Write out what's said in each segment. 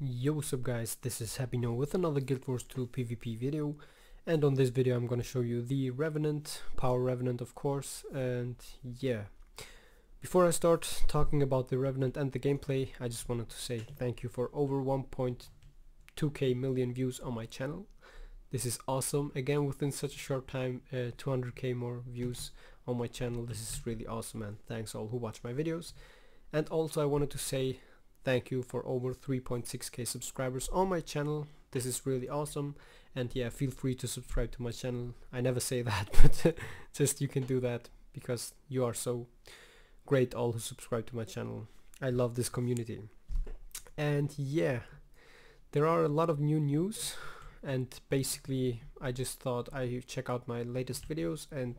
Yo what's up guys, this is Happy No with another Guild Wars 2 PvP video and on this video I'm gonna show you the Revenant, Power Revenant of course and yeah. Before I start talking about the Revenant and the gameplay I just wanted to say thank you for over 1.2k million views on my channel. This is awesome, again within such a short time uh, 200k more views on my channel, this is really awesome and thanks all who watch my videos. And also I wanted to say thank you for over 3.6k subscribers on my channel. This is really awesome. And yeah feel free to subscribe to my channel. I never say that but just you can do that because you are so great all who subscribe to my channel. I love this community. And yeah there are a lot of new news. And basically I just thought I check out my latest videos and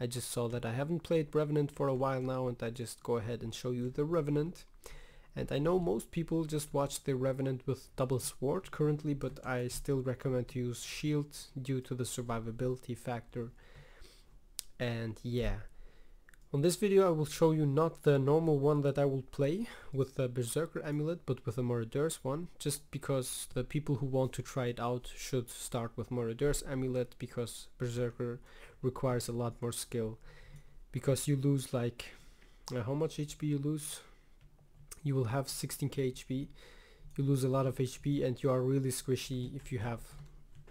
I just saw that I haven't played Revenant for a while now and I just go ahead and show you the Revenant and I know most people just watch the Revenant with double sword currently, but I still recommend to use shield due to the survivability factor. And yeah. On this video I will show you not the normal one that I will play with the Berserker amulet, but with the Marauders one, just because the people who want to try it out should start with Marauders amulet, because Berserker requires a lot more skill. Because you lose like, uh, how much HP you lose? You will have 16k HP you lose a lot of HP and you are really squishy if you have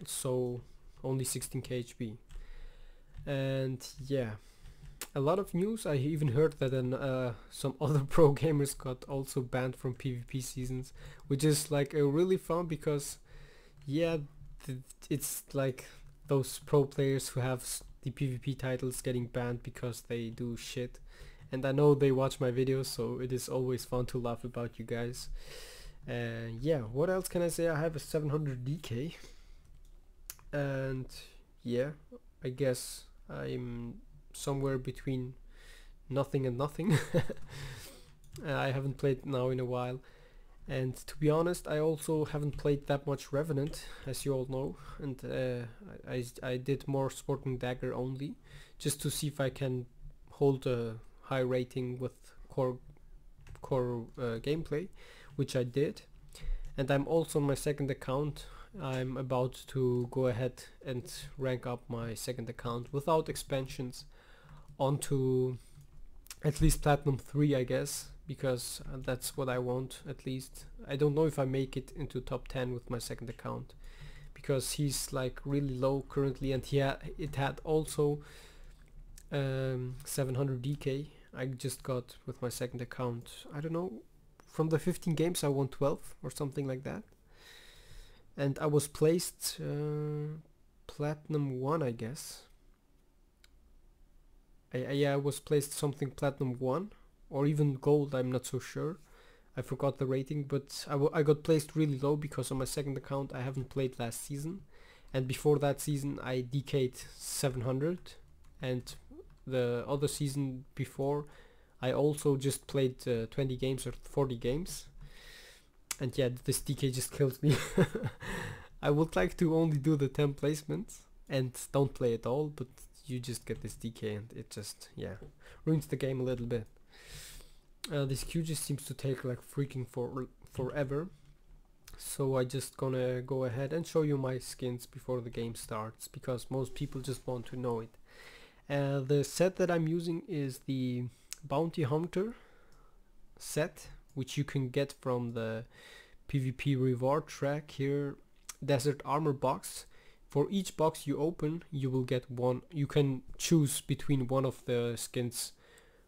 so only 16k HP and yeah a lot of news. I even heard that an, uh, some other pro gamers got also banned from PvP seasons which is like a really fun because yeah it's like those pro players who have the PvP titles getting banned because they do shit and I know they watch my videos so it is always fun to laugh about you guys. And yeah what else can I say? I have a 700 DK and yeah I guess I'm somewhere between nothing and nothing. I haven't played now in a while. And to be honest I also haven't played that much Revenant as you all know. And uh, I, I did more Sporting Dagger only just to see if I can hold a high rating with core core uh, gameplay which I did. And I'm also on my second account. I'm about to go ahead and rank up my second account without expansions onto at least platinum 3 I guess because that's what I want at least. I don't know if I make it into top 10 with my second account because he's like really low currently and he it had also um, 700 DK I just got with my second account I don't know from the 15 games I won 12 or something like that. And I was placed uh, platinum 1 I guess. I, I, yeah I was placed something platinum 1 or even gold I'm not so sure. I forgot the rating but I, I got placed really low because on my second account I haven't played last season. And before that season I DK'd 700 and the other season before I also just played uh, 20 games or 40 games. And yeah this DK just kills me. I would like to only do the 10 placements and don't play at all but you just get this DK and it just yeah ruins the game a little bit. Uh, this queue just seems to take like freaking for forever. So I just gonna go ahead and show you my skins before the game starts because most people just want to know it uh, the set that I'm using is the Bounty Hunter set, which you can get from the PvP reward track here, Desert Armor box. For each box you open, you will get one. You can choose between one of the skins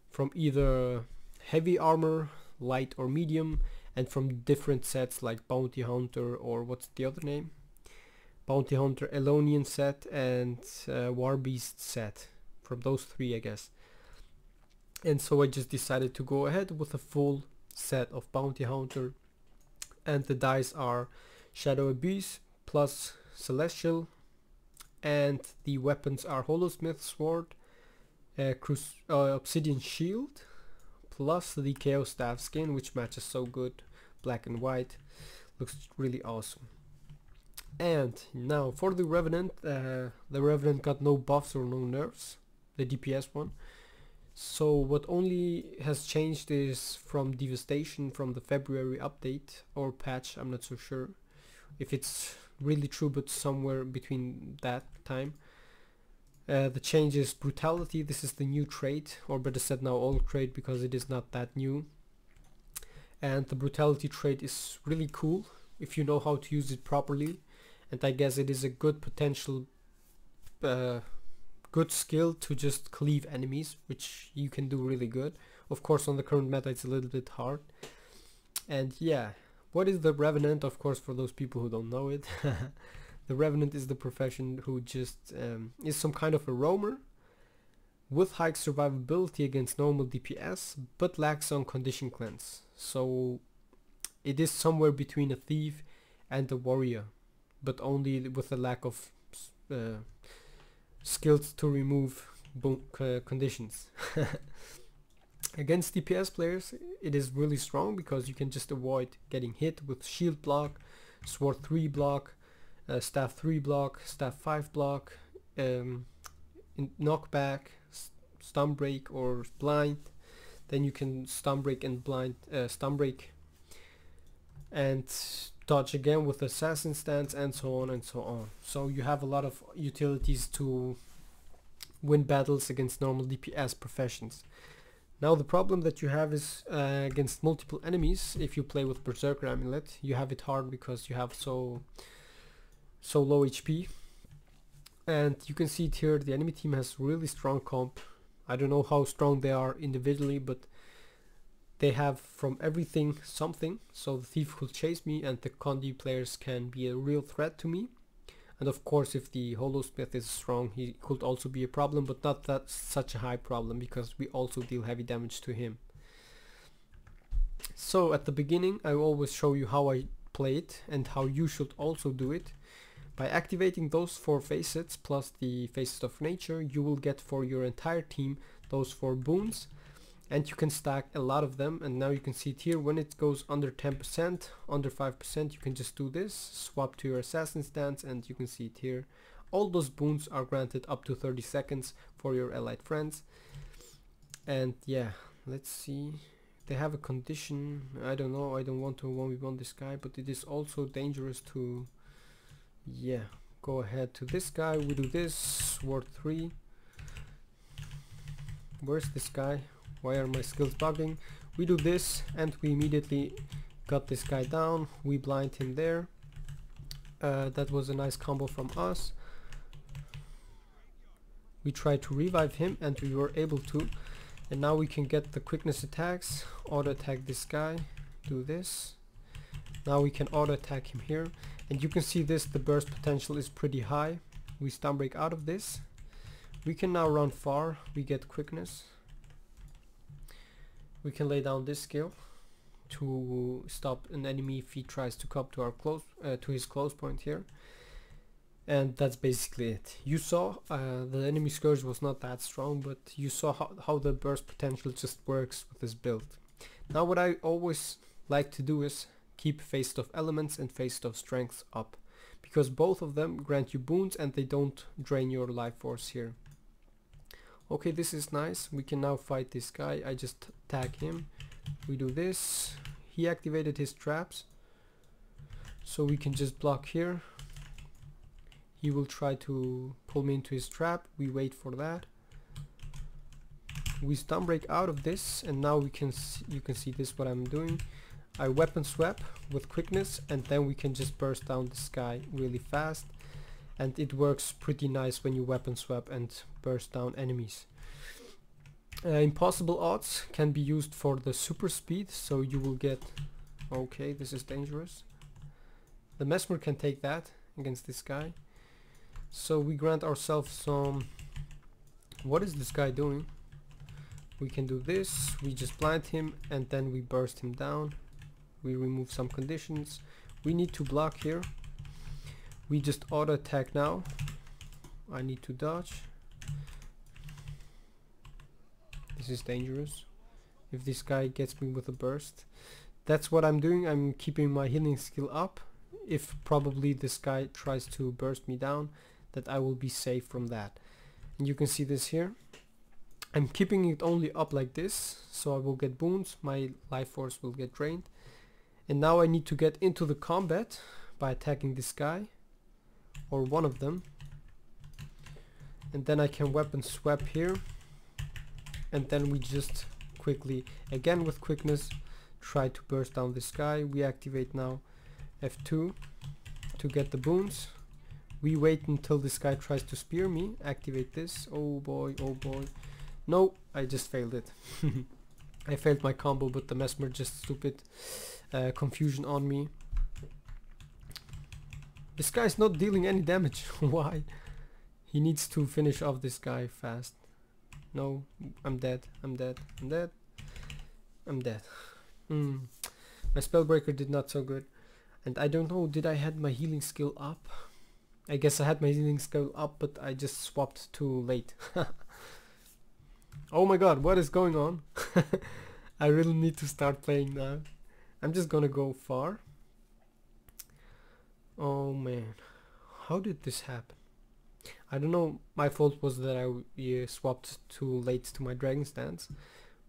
from either heavy armor, light or medium, and from different sets like Bounty Hunter or what's the other name? Bounty Hunter Elonian set and uh, War Beast set from those three I guess. And so I just decided to go ahead with a full set of Bounty Hunter. And the dice are Shadow Abyss plus Celestial. And the weapons are Holosmith Sword, uh, uh, Obsidian Shield plus the Chaos Staff skin which matches so good. Black and white. Looks really awesome. And now for the Revenant uh, the Revenant got no buffs or no nerfs the DPS one. So what only has changed is from Devastation from the February update or patch, I'm not so sure if it's really true but somewhere between that time. Uh, the change is Brutality, this is the new trait or better said now old trait because it is not that new. And the Brutality trait is really cool if you know how to use it properly and I guess it is a good potential uh, good skill to just cleave enemies, which you can do really good. Of course, on the current meta, it's a little bit hard. And yeah, what is the Revenant? Of course, for those people who don't know it, the Revenant is the profession who just um, is some kind of a roamer with high survivability against normal DPS, but lacks on condition cleanse. So it is somewhere between a thief and a warrior, but only with a lack of uh, skills to remove uh, conditions. Against DPS players it is really strong because you can just avoid getting hit with shield block, sword 3 block, uh, staff 3 block, staff 5 block, um, knockback, stun break or blind. Then you can stun break and blind uh, stun break and dodge again with assassin stance and so on and so on. So you have a lot of utilities to win battles against normal DPS professions. Now the problem that you have is uh, against multiple enemies if you play with berserker amulet you have it hard because you have so so low HP and you can see it here the enemy team has really strong comp. I don't know how strong they are individually but they have from everything something so the thief will chase me and the Condi players can be a real threat to me. And of course if the holosmith is strong he could also be a problem but not that such a high problem because we also deal heavy damage to him. So at the beginning I always show you how I play it and how you should also do it. By activating those four facets plus the facet of nature you will get for your entire team those four boons and you can stack a lot of them and now you can see it here. When it goes under 10% under 5% you can just do this swap to your assassin stance and you can see it here. All those boons are granted up to 30 seconds for your allied friends. And yeah let's see. They have a condition. I don't know. I don't want to 1v1 this guy but it is also dangerous to yeah go ahead to this guy. We do this. Sword 3 where's this guy why are my skills bugging. We do this and we immediately got this guy down. We blind him there. Uh, that was a nice combo from us. We tried to revive him and we were able to. And now we can get the quickness attacks. Auto attack this guy. Do this. Now we can auto attack him here. And you can see this the burst potential is pretty high. We stun break out of this. We can now run far. We get quickness we can lay down this skill to stop an enemy if he tries to come to our close uh, to his close point here. And that's basically it. You saw uh, the enemy scourge was not that strong but you saw how, how the burst potential just works with this build. Now what I always like to do is keep facet of elements and facet of strength up because both of them grant you boons and they don't drain your life force here okay this is nice. We can now fight this guy. I just tag him. We do this. He activated his traps. So we can just block here. He will try to pull me into his trap. We wait for that. We stun break out of this and now we can you can see this what I'm doing. I weapon swap with quickness and then we can just burst down this guy really fast and it works pretty nice when you weapon swap and burst down enemies. Uh, impossible odds can be used for the super speed so you will get okay this is dangerous. The mesmer can take that against this guy. So we grant ourselves some what is this guy doing? We can do this we just blind him and then we burst him down. We remove some conditions. We need to block here we just auto attack now. I need to dodge. This is dangerous. If this guy gets me with a burst. That's what I'm doing. I'm keeping my healing skill up. If probably this guy tries to burst me down that I will be safe from that. And you can see this here. I'm keeping it only up like this so I will get boons my life force will get drained. And now I need to get into the combat by attacking this guy or one of them. And then I can weapon swap here. And then we just quickly again with quickness try to burst down this guy we activate now F2 to get the boons. We wait until this guy tries to spear me. Activate this. Oh boy oh boy. No I just failed it. I failed my combo but the mesmer just stupid uh, confusion on me this guy's not dealing any damage. Why? He needs to finish off this guy fast. No I'm dead I'm dead I'm dead I'm dead. Mm. my spellbreaker did not so good. And I don't know did I had my healing skill up? I guess I had my healing skill up but I just swapped too late. Oh my god what is going on? I really need to start playing now. I'm just gonna go far oh man. How did this happen? I don't know. My fault was that I swapped too late to my dragon stance.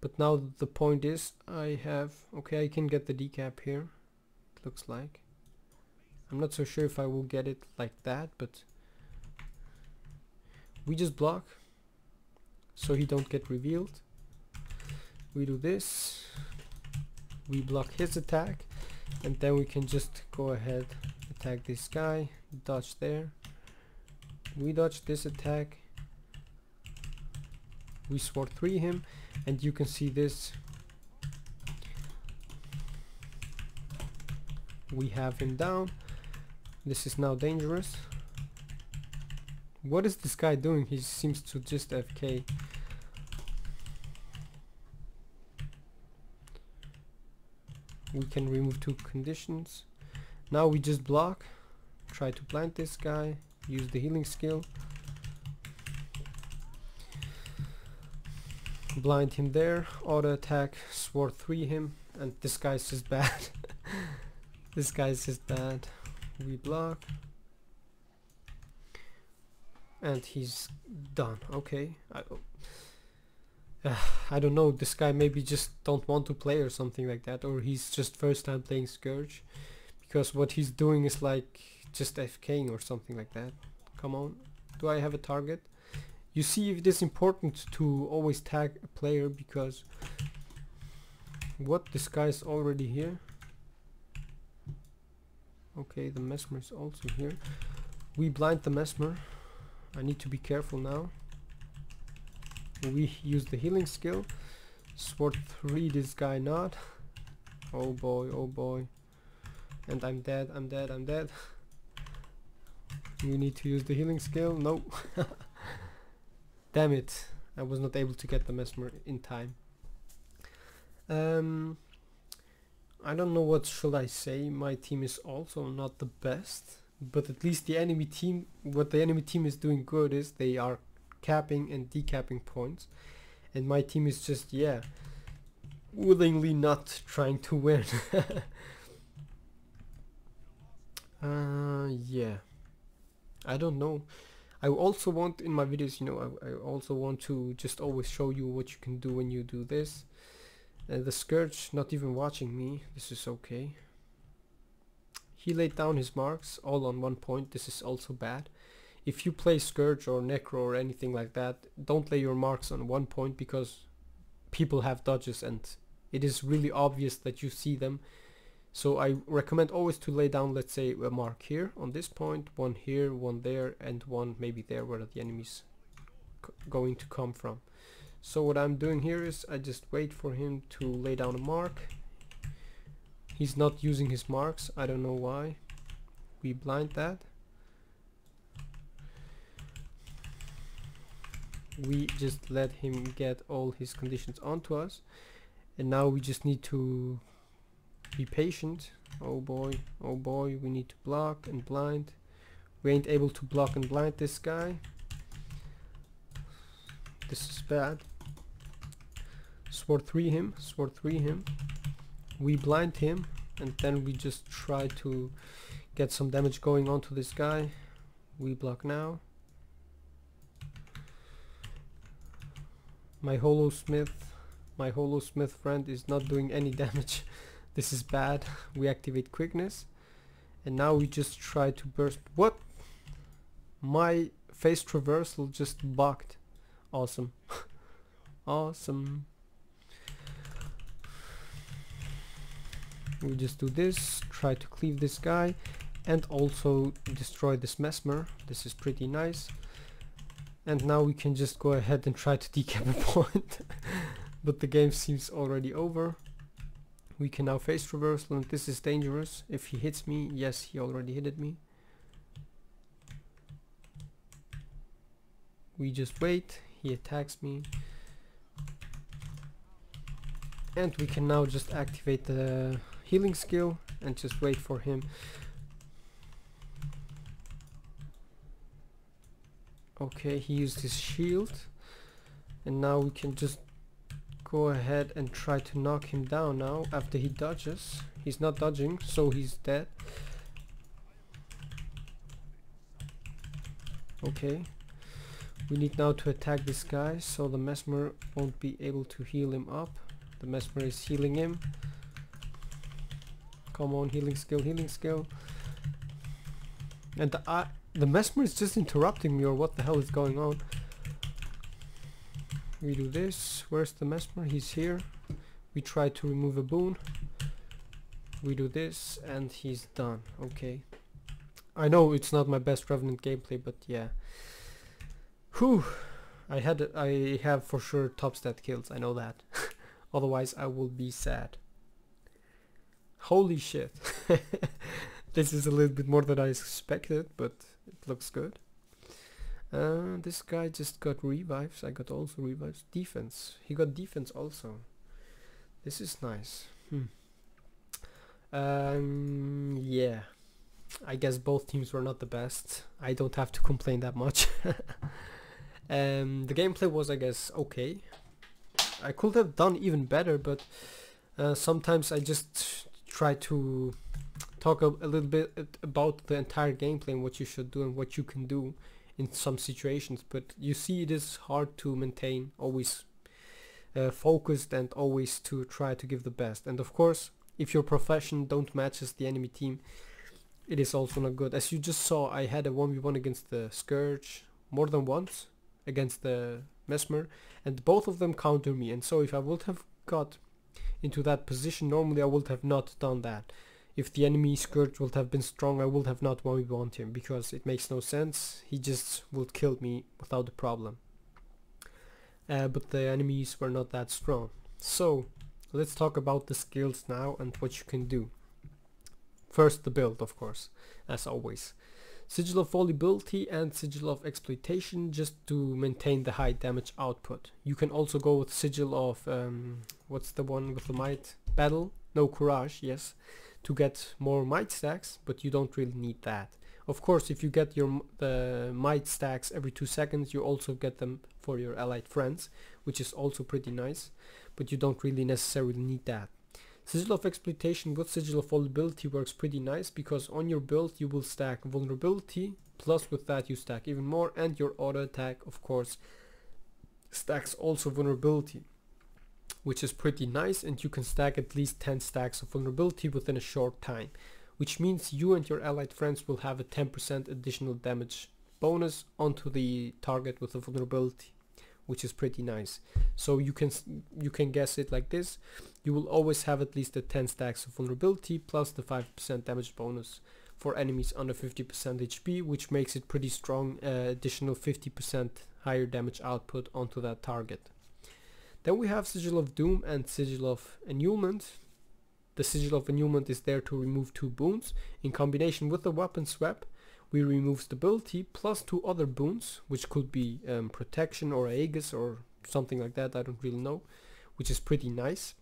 But now the point is I have okay I can get the decap here it looks like. I'm not so sure if I will get it like that but we just block so he don't get revealed. We do this. We block his attack and then we can just go ahead attack this guy dodge there. We dodge this attack. We sword 3 him and you can see this. We have him down. This is now dangerous. What is this guy doing? He seems to just FK we can remove two conditions. Now we just block try to plant this guy use the healing skill. Blind him there auto attack sword 3 him and this guy's just bad. This guy's just bad. We block. And he's done. Okay I, uh, I don't know this guy maybe just don't want to play or something like that or he's just first time playing Scourge because what he's doing is like just FKing or something like that. Come on, do I have a target? You see it is important to always tag a player because what this guy is already here. Okay, the mesmer is also here. We blind the mesmer. I need to be careful now. We use the healing skill. Sword 3 this guy not. Oh boy, oh boy. And I'm dead, I'm dead, I'm dead. We need to use the healing skill. No. Damn it. I was not able to get the mesmer in time. Um, I don't know what should I say. My team is also not the best. But at least the enemy team, what the enemy team is doing good is they are capping and decapping points. And my team is just, yeah, willingly not trying to win. uh, yeah. I don't know. I also want in my videos, you know, I, I, also want to just always show you what you can do when you do this. Uh, the Scourge not even watching me, this is okay. He laid down his marks all on one point, this is also bad. If you play Scourge or Necro or anything like that, don't lay your marks on one point because people have dodges and it is really obvious that you see them so I recommend always to lay down, let's say, a mark here on this point, one here, one there, and one maybe there where the enemy's going to come from. So what I'm doing here is I just wait for him to lay down a mark. He's not using his marks, I don't know why. We blind that. We just let him get all his conditions onto us. And now we just need to be patient. Oh boy, oh boy, we need to block and blind. We ain't able to block and blind this guy. This is bad. Sword 3 him, sword 3 him. We blind him and then we just try to get some damage going onto this guy. We block now. My holosmith my holosmith friend is not doing any damage. This is bad. We activate quickness. And now we just try to burst. What? My Phase Traversal just bugged awesome. Awesome. We just do this try to cleave this guy and also destroy this mesmer. This is pretty nice and now we can just go ahead and try to decap a point. But the game seems already over. We can now Phase Traversal and this is dangerous. If he hits me yes he already hit me. We just wait. He attacks me. And we can now just activate the healing skill and just wait for him okay he used his shield. And now we can just go ahead and try to knock him down now after he dodges. He's not dodging so he's dead. Okay. We need now to attack this guy so the mesmer won't be able to heal him up. The mesmer is healing him. Come on healing skill healing skill. And the, the mesmer is just interrupting me or what the hell is going on? We do this. Where's the mesmer? He's here. We try to remove a boon. We do this and he's done. Okay. I know it's not my best Revenant gameplay but yeah. Whew. I had I have for sure top stat kills, I know that. Otherwise I will be sad. Holy shit. this is a little bit more than I expected, but it looks good. Uh, this guy just got revives. I got also revives. Defense. He got defense also. This is nice. Hmm. Um, yeah. I guess both teams were not the best. I don't have to complain that much. Um, the gameplay was, I guess, okay. I could have done even better, but uh, sometimes I just try to talk a, a, little bit about the entire gameplay and what you should do and what you can do in some situations. But you see, it is hard to maintain always uh, focused and always to try to give the best. And of course, if your profession don't matches the enemy team, it is also not good. As you just saw, I had a 1v1 against the Scourge more than once against the Mesmer and both of them counter me and so if I would have got into that position normally I would have not done that. If the enemy Scourge would have been strong I would have not 1v1 him because it makes no sense. He just would kill me without a problem. Uh, but the enemies were not that strong. So let's talk about the skills now and what you can do. First the build of course, as always. Sigil of Vulnerability and Sigil of Exploitation just to maintain the high damage output. You can also go with Sigil of, um, what's the one with the Might? Battle? No, Courage, yes. To get more Might stacks, but you don't really need that. Of course, if you get your the Might stacks every 2 seconds, you also get them for your allied friends, which is also pretty nice, but you don't really necessarily need that. Sigil of Exploitation with Sigil of Vulnerability works pretty nice because on your build you will stack Vulnerability, plus with that you stack even more and your auto attack of course stacks also Vulnerability which is pretty nice and you can stack at least 10 stacks of Vulnerability within a short time which means you and your allied friends will have a 10% additional damage bonus onto the target with the Vulnerability which is pretty nice. So you can you can guess it like this. You will always have at least the 10 stacks of vulnerability plus the 5% damage bonus for enemies under 50% HP, which makes it pretty strong uh, additional 50% higher damage output onto that target. Then we have Sigil of Doom and Sigil of Annulment. The Sigil of Annulment is there to remove two boons. In combination with the weapon swap, we remove stability plus two other boons, which could be um, protection or Aegis or something like that, I don't really know, which is pretty nice.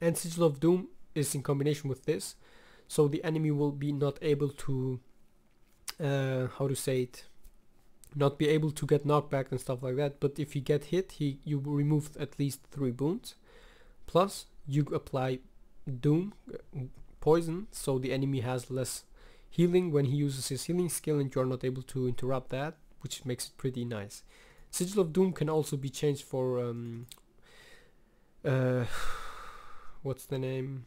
And Sigil of Doom is in combination with this, so the enemy will be not able to, uh, how to say it, not be able to get knockback and stuff like that, but if you get hit, he you remove at least three boons, plus you apply Doom, uh, poison, so the enemy has less healing. When he uses his healing skill and you're not able to interrupt that which makes it pretty nice. Sigil of Doom can also be changed for um, uh, what's the name?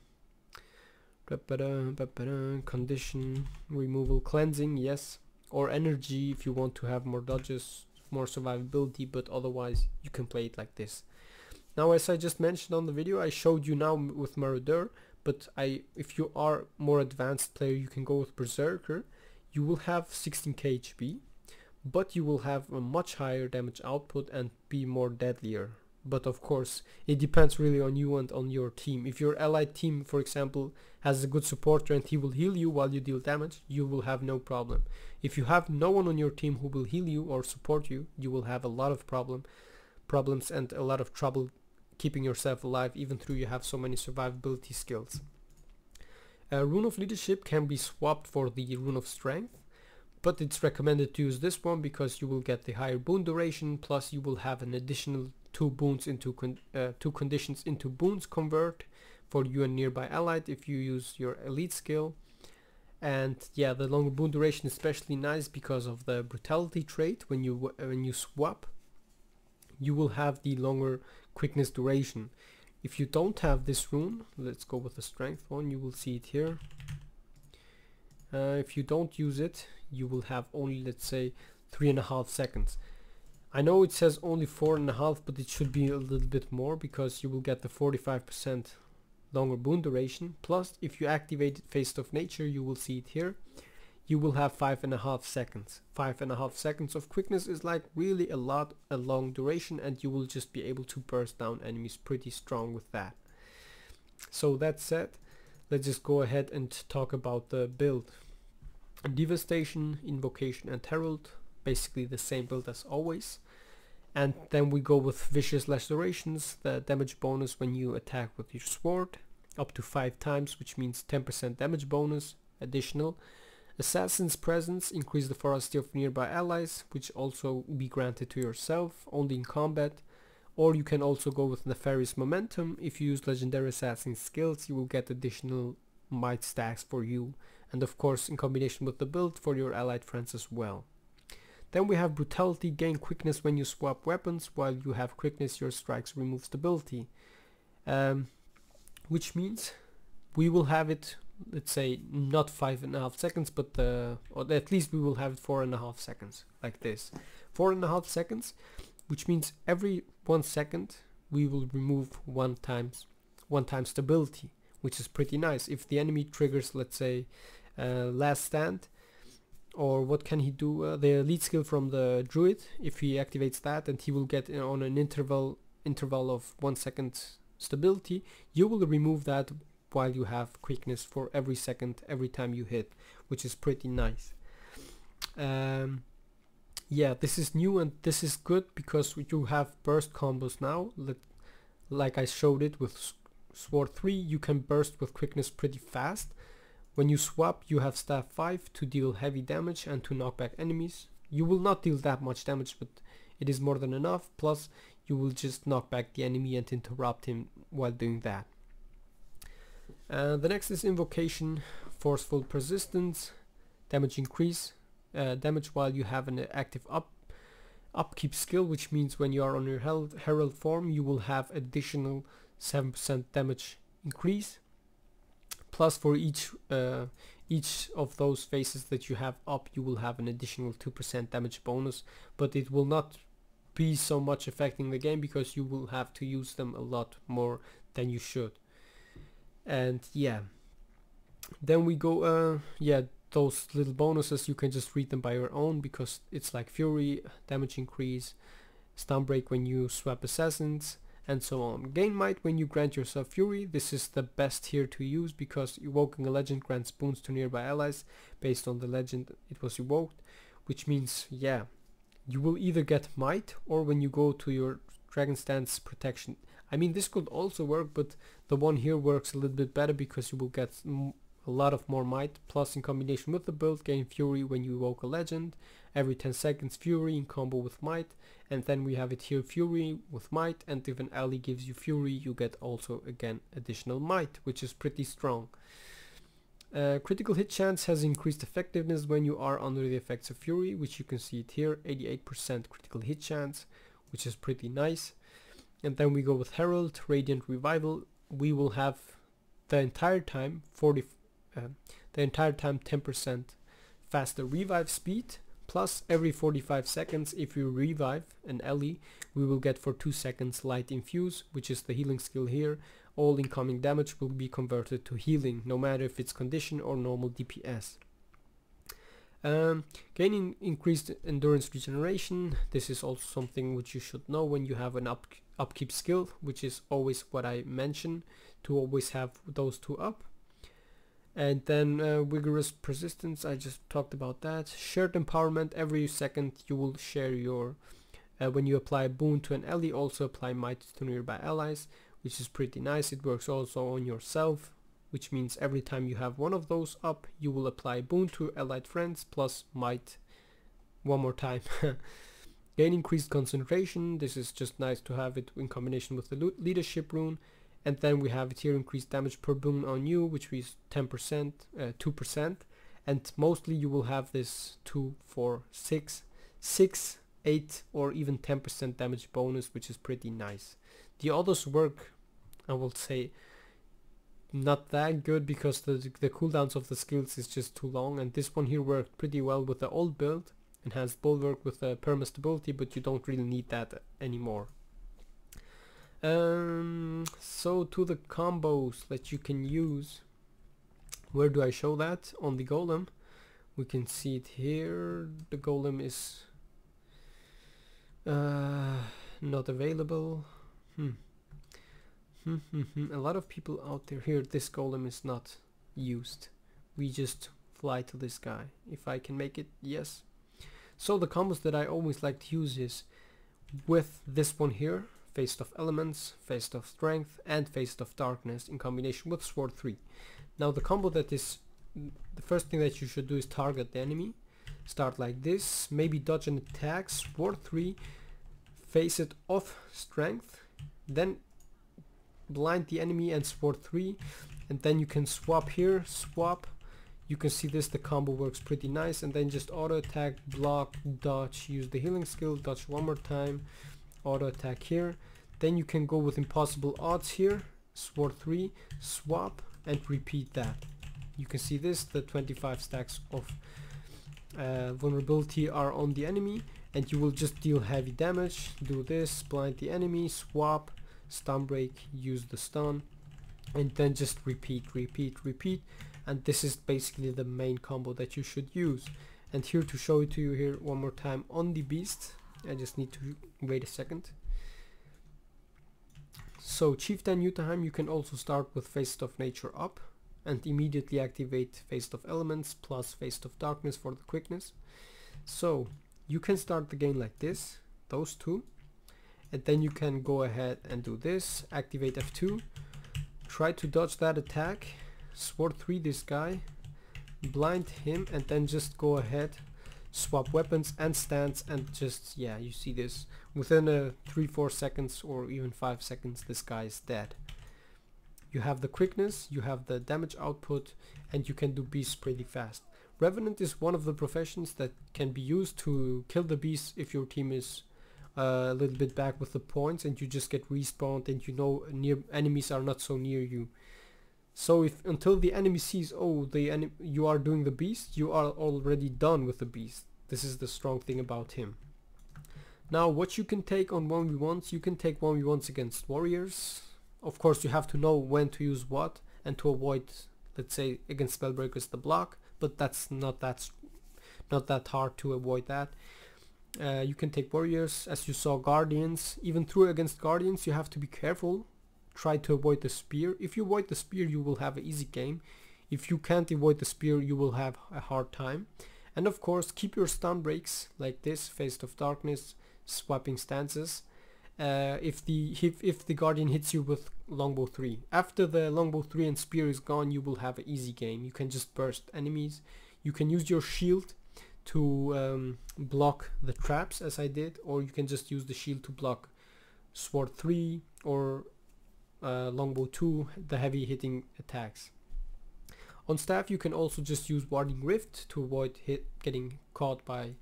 Condition removal cleansing, yes, or energy if you want to have more dodges, more survivability, but otherwise you can play it like this. Now, as I just mentioned on the video, I showed you now with Marauder, but I, if you are more advanced player, you can go with Berserker. You will have 16k HP, but you will have a much higher damage output and be more deadlier. But of course, it depends really on you and on your team. If your allied team, for example, has a good supporter and he will heal you while you deal damage, you will have no problem. If you have no one on your team who will heal you or support you, you will have a lot of problem, problems and a lot of trouble keeping yourself alive even though you have so many survivability skills. Uh, Rune of Leadership can be swapped for the Rune of Strength but it's recommended to use this one because you will get the higher boon duration plus you will have an additional two boons into con uh, two conditions into boons convert for you and nearby allied if you use your elite skill. And yeah the longer boon duration is especially nice because of the brutality trait. When you when you swap you will have the longer quickness duration. If you don't have this rune let's go with the strength one. You will see it here. Uh, if you don't use it you will have only let's say three and a half seconds I know it says only four and a half but it should be a little bit more because you will get the 45% longer boon duration. Plus if you activate Facet of Nature you will see it here. You will have five and a half seconds. Five and a half seconds of quickness is like really a lot a long duration and you will just be able to burst down enemies pretty strong with that. So that said let's just go ahead and talk about the build. Devastation, Invocation and Herald, basically the same build as always. And then we go with Vicious Lacerations, the damage bonus when you attack with your sword, up to 5 times, which means 10% damage bonus additional. Assassin's Presence, increase the ferocity of nearby allies, which also be granted to yourself, only in combat. Or you can also go with Nefarious Momentum, if you use Legendary Assassin skills you will get additional might stacks for you and of course in combination with the build for your allied friends as well. Then we have Brutality, gain quickness when you swap weapons, while you have quickness your strikes remove stability. Um, which means we will have it, let's say, not five and a half seconds, but uh, or at least we will have it four and a half seconds, like this. Four and a half seconds, which means every one second we will remove one times one time stability, which is pretty nice. If the enemy triggers, let's say, uh, last stand or what can he do? Uh, the lead skill from the druid if he activates that and he will get on an interval interval of one second stability you will remove that while you have quickness for every second every time you hit which is pretty nice. Um, yeah this is new and this is good because you have burst combos now. Like I showed it with sword 3 you can burst with quickness pretty fast when you swap you have staff 5 to deal heavy damage and to knock back enemies. You will not deal that much damage but it is more than enough plus you will just knock back the enemy and interrupt him while doing that. Uh, the next is invocation, forceful persistence, damage increase, uh, damage while you have an active up upkeep skill which means when you are on your herald form you will have additional 7% damage increase plus for each uh, each of those faces that you have up you will have an additional 2% damage bonus but it will not be so much affecting the game because you will have to use them a lot more than you should. And yeah. Then we go uh yeah those little bonuses you can just read them by your own because it's like fury damage increase stun break when you swap assassins and so on. Gain might when you grant yourself fury. This is the best here to use because evoking a legend grants boons to nearby allies based on the legend it was evoked, which means yeah, you will either get might or when you go to your dragon stance protection. I mean this could also work but the one here works a little bit better because you will get a lot of more might plus in combination with the build gain fury when you evoke a legend every 10 seconds fury in combo with might and then we have it here fury with might and if an ally gives you fury you get also again additional might which is pretty strong Uh, critical hit chance has increased effectiveness when you are under the effects of Fury, which you can see it here, 88% critical hit chance, which is pretty nice. And then we go with Herald, Radiant Revival. We will have the entire time 40, uh, the entire time 10% faster revive speed, plus every 45 seconds if you revive an Ellie, we will get for 2 seconds Light Infuse, which is the healing skill here, all incoming damage will be converted to healing, no matter if it's condition or normal DPS. Um, gaining increased endurance regeneration, this is also something which you should know when you have an up upkeep skill, which is always what I mention, to always have those two up. And then uh, vigorous persistence, I just talked about that. Shared empowerment, every second you will share your, uh, when you apply boon to an ally, also apply might to nearby allies which is pretty nice. It works also on yourself, which means every time you have one of those up, you will apply boon to allied friends plus might one more time. Gain increased concentration. This is just nice to have it in combination with the leadership rune. And then we have it here increased damage per boon on you, which is 10%, uh, 2%. And mostly you will have this 2, 4, 6, 6, 8 or even 10% damage bonus, which is pretty nice. The others work I will say not that good because the, the cooldowns of the skills is just too long and this one here worked pretty well with the old build enhanced bulwark with the perma stability but you don't really need that anymore um, so to the combos that you can use where do I show that on the golem we can see it here the golem is uh, not available hmm a lot of people out there here, this golem is not used. We just fly to this guy. If I can make it, yes. So the combos that I always like to use is with this one here, Facet of Elements, Facet of Strength, and Facet of Darkness in combination with Sword 3. Now the combo that is, the first thing that you should do is target the enemy. Start like this, maybe dodge an attack, Sword 3, face it off Strength, then blind the enemy and sword 3 and then you can swap here swap. You can see this the combo works pretty nice. And then just auto attack block dodge use the healing skill dodge one more time auto attack here. Then you can go with impossible odds here. Sword 3 swap and repeat that. You can see this the 25 stacks of uh, vulnerability are on the enemy and you will just deal heavy damage. Do this blind the enemy swap stun break use the stun and then just repeat repeat repeat. And this is basically the main combo that you should use. And here to show it to you here one more time on the beast I just need to wait a second. So Chieftain Utahein you can also start with Facet of Nature up and immediately activate Facet of Elements plus Facet of Darkness for the quickness. So you can start the game like this those two and then you can go ahead and do this activate F2 try to dodge that attack sword 3 this guy blind him and then just go ahead swap weapons and stance and just yeah you see this. Within a 3-4 seconds or even 5 seconds this guy is dead. You have the quickness you have the damage output and you can do beasts pretty fast. Revenant is one of the professions that can be used to kill the beast if your team is uh, a little bit back with the points and you just get respawned and you know near enemies are not so near you. So if until the enemy sees oh the you are doing the beast, you are already done with the beast. This is the strong thing about him. Now what you can take on 1v1s, you can take 1v1s against warriors. Of course you have to know when to use what and to avoid let's say against spellbreakers the block, but that's not that not that hard to avoid that. Uh, you can take warriors, as you saw guardians. Even through against guardians, you have to be careful. Try to avoid the spear. If you avoid the spear, you will have an easy game. If you can't avoid the spear, you will have a hard time. And of course, keep your stun breaks like this, Facet of Darkness, swapping stances. Uh, if the if, if the guardian hits you with longbow 3 after the longbow 3 and spear is gone you will have an easy game you can just burst enemies you can use your shield to um, block the traps as I did or you can just use the shield to block sword 3 or uh, longbow 2 the heavy hitting attacks On staff you can also just use Warding Rift to avoid hit getting caught by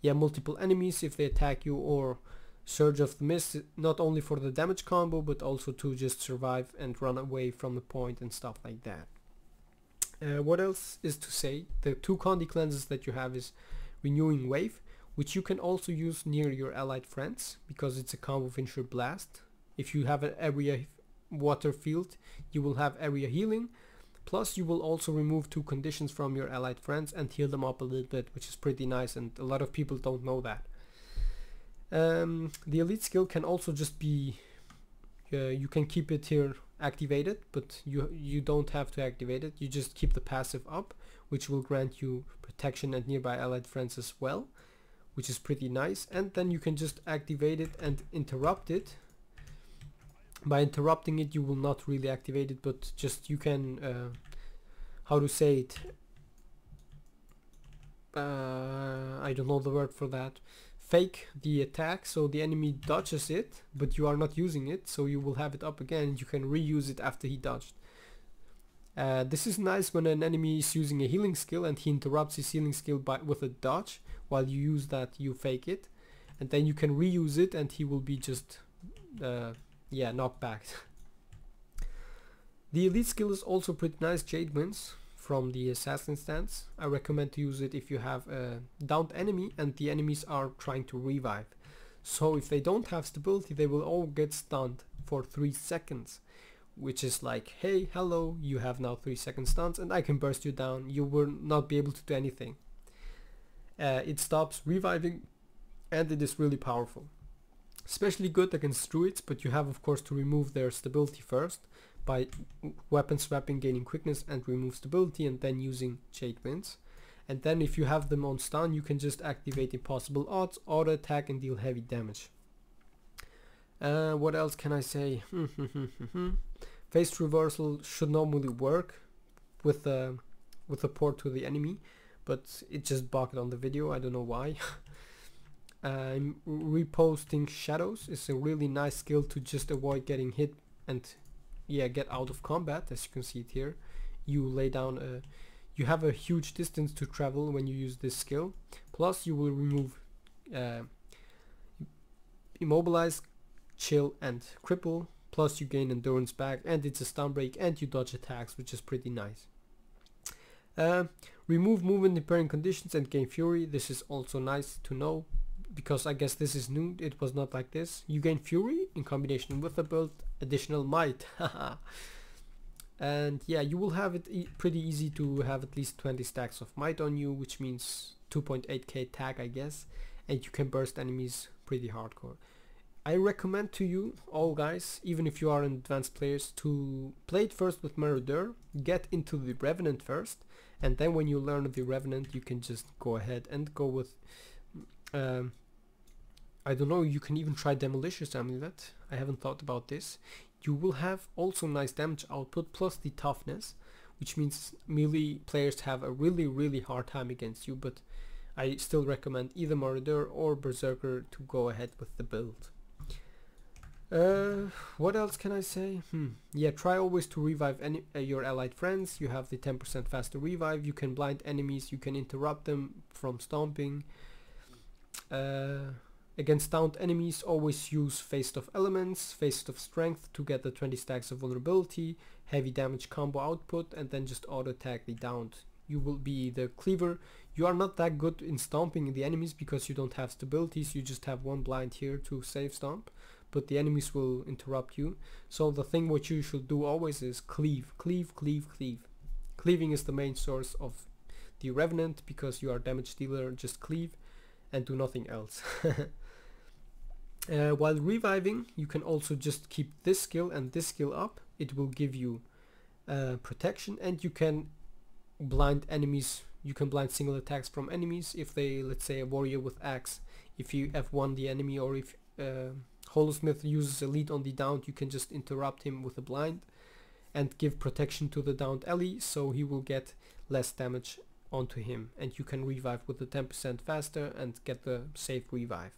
yeah multiple enemies if they attack you or Surge of the Mist not only for the damage combo but also to just survive and run away from the point and stuff like that. Uh, what else is to say? The two Condi cleanses that you have is Renewing Wave which you can also use near your allied friends because it's a combo finisher blast. If you have an area water field you will have area healing. Plus you will also remove two conditions from your allied friends and heal them up a little bit which is pretty nice and a lot of people don't know that. Um, the elite skill can also just be uh, you can keep it here activated but you you don't have to activate it. You just keep the passive up which will grant you protection and nearby allied friends as well which is pretty nice. And then you can just activate it and interrupt it by interrupting it you will not really activate it but just you can uh, how to say it? Uh, I don't know the word for that. Fake the attack so the enemy dodges it but you are not using it so you will have it up again. You can reuse it after he dodged. Uh, this is nice when an enemy is using a healing skill and he interrupts his healing skill by with a dodge. While you use that you fake it. And then you can reuse it and he will be just uh, yeah back the elite skill is also pretty nice Jade Winds from the assassin stance. I recommend to use it if you have a downed enemy and the enemies are trying to revive. So if they don't have stability they will all get stunned for 3 seconds which is like hey hello you have now 3 second stuns and I can burst you down. You will not be able to do anything. Uh, it stops reviving and it is really powerful. Especially good against druids, but you have of course to remove their stability first by weapon swapping, gaining quickness and remove stability and then using Jade Winds. And then if you have them on stun, you can just activate impossible odds, auto attack and deal heavy damage. Uh, what else can I say? Phase Traversal should normally work with the uh, with the port to the enemy but it just bugged on the video I don't know why Riposting Shadows. Is a really nice skill to just avoid getting hit and yeah get out of combat as you can see it here. You lay down a you have a huge distance to travel when you use this skill. Plus you will remove uh, immobilize chill and cripple. Plus you gain endurance back and it's a stun break and you dodge attacks which is pretty nice. Uh, remove movement impairing conditions and gain fury. This is also nice to know because I guess this is new. It was not like this. You gain fury in combination with a build additional might. and yeah, you will have it e pretty easy to have at least 20 stacks of might on you, which means 2.8k tag, I guess. And you can burst enemies pretty hardcore. I recommend to you all guys, even if you are advanced players, to play it first with Marauder, get into the Revenant first, and then when you learn the Revenant you can just go ahead and go with um, I don't know you can even try Demolisher Amulet I haven't thought about this you will have also nice damage output plus the toughness which means melee players have a really really hard time against you but I still recommend either Marauder or Berserker to go ahead with the build uh, what else can I say? Hmm. Yeah, try always to revive any uh, your allied friends. You have the 10% faster revive. You can blind enemies. You can interrupt them from stomping. Uh, against downed enemies, always use Facet of Elements, Facet of Strength to get the 20 stacks of vulnerability, heavy damage combo output, and then just auto attack the downed. You will be the cleaver. You are not that good in stomping the enemies because you don't have stabilities. You just have one blind here to save stomp but the enemies will interrupt you. So the thing what you should do always is cleave, cleave, cleave, cleave. Cleaving is the main source of the Revenant because you are damage dealer, just cleave and do nothing else. uh, while reviving, you can also just keep this skill and this skill up. It will give you uh, protection and you can blind enemies. You can blind single attacks from enemies if they, let's say, a warrior with axe. If you F1 the enemy or if uh, Holosmith uses a lead on the downed, you can just interrupt him with a blind and give protection to the downed ally so he will get less damage onto him and you can revive with the 10% faster and get the safe revive.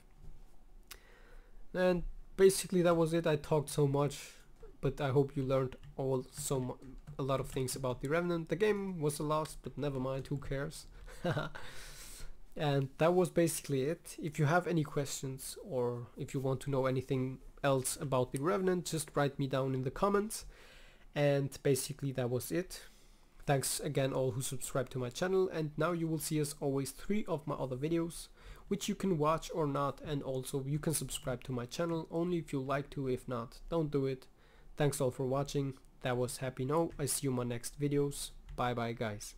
And basically that was it. I talked so much but I hope you learned all so a lot of things about the Revenant. The game was a loss, but never mind, who cares? and that was basically it. If you have any questions or if you want to know anything else about the Revenant, just write me down in the comments. And basically that was it. Thanks again all who subscribe to my channel and now you will see as always three of my other videos which you can watch or not and also you can subscribe to my channel only if you like to if not don't do it. Thanks all for watching. That was Happy No. I see you in my next videos. Bye bye guys.